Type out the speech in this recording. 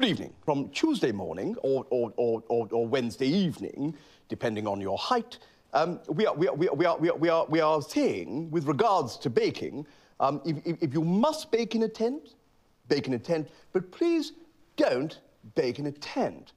Good evening. From Tuesday morning or, or, or, or, Wednesday evening, depending on your height, um, we, are, we, are, we, are, we, are, we, are, we are saying, with regards to baking, um, if, if, if you must bake in a tent, bake in a tent, but please don't bake in a tent.